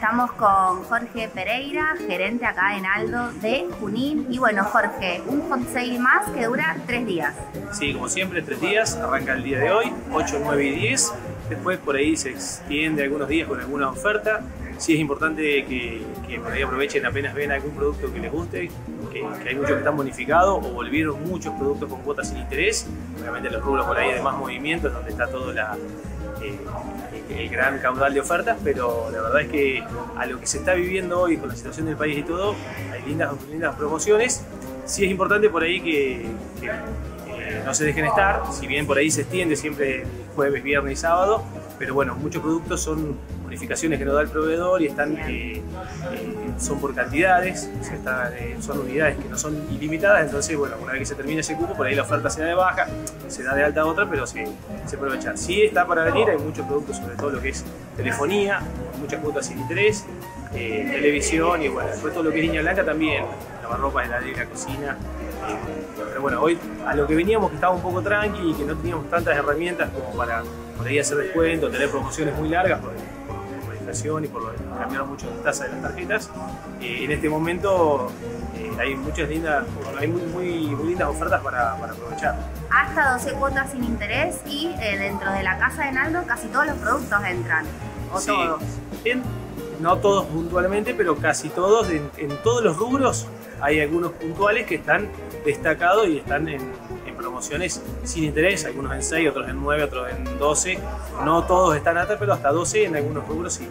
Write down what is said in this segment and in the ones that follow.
Estamos con Jorge Pereira, gerente acá en Aldo de Junín. Y bueno, Jorge, un hot sale más que dura tres días. Sí, como siempre, tres días. Arranca el día de hoy, 8, 9 y 10. Después por ahí se extiende algunos días con alguna oferta. Sí es importante que, por ahí aprovechen apenas ven algún producto que les guste, que, hay muchos que están bonificados o volvieron muchos productos con cuotas sin interés. Obviamente los rubros por ahí de más movimientos, donde está todo la, el gran caudal de ofertas, pero la verdad es que a lo que se está viviendo hoy con la situación del país y todo, hay lindas, lindas promociones. Sí es importante por ahí que, eh, no se dejen estar, si bien por ahí se extiende siempre jueves, viernes y sábado, pero bueno, muchos productos son bonificaciones que nos da el proveedor y están, eh, eh, son por cantidades, son unidades que no son ilimitadas, entonces bueno, una vez que se termina ese cupo, por ahí la oferta se da de baja, se da de alta otra, pero se, se aprovecha. Sí está para venir, hay muchos productos, sobre todo lo que es telefonía, muchas cuotas sin interés, televisión y bueno, después todo lo que es línea blanca también, lavarropa, heladera, cocina, pero bueno, hoy a lo que veníamos que estaba un poco tranqui y que no teníamos tantas herramientas como para por ahí hacer descuento, tener promociones muy largas por, por, la inflación y por cambiar mucho las tasas de las tarjetas. Eh, en este momento eh, hay muchas lindas, hay muy, muy, lindas ofertas para, para, aprovechar. Hasta 12 cuotas sin interés y eh, dentro de la casa de Naldo casi todos los productos entran. ¿O todos? No todos puntualmente, pero casi todos, en, en todos los rubros hay algunos puntuales que están destacados y están en, promociones sin interés, algunos en 6, otros en 9, otros en 12. No todos están altos, pero hasta 12 en algunos rubros sí.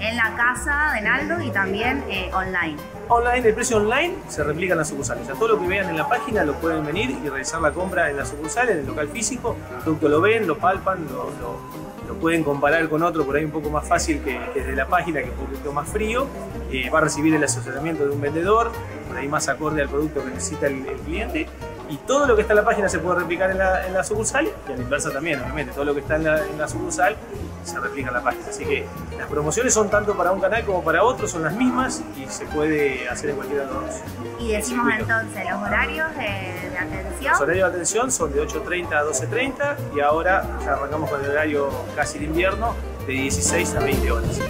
En la casa de Naldo y también eh, online. Online, el precio online se replica en las sucursales. O sea, todo lo que vean en la página lo pueden venir y realizar la compra en la sucursal, en el local físico. El producto lo ven, lo palpan, lo, pueden comparar con otro por ahí un poco más fácil que, desde la página, que es un poquito más frío. Eh, va a recibir el asesoramiento de un vendedor, por ahí más acorde al producto que necesita el cliente y todo lo que está en la página se puede replicar en la, en la sucursal y a la inversa también, obviamente. Todo lo que está en la, en la, sucursal se replica en la página. Así que las promociones son tanto para un canal como para otro, son las mismas y se puede hacer en cualquiera de los dos. Y decimos entonces los horarios de, atención. Los horarios de atención son de 8.30 a 12.30 y ahora ya arrancamos con el horario casi de invierno de 16 a 20 horas.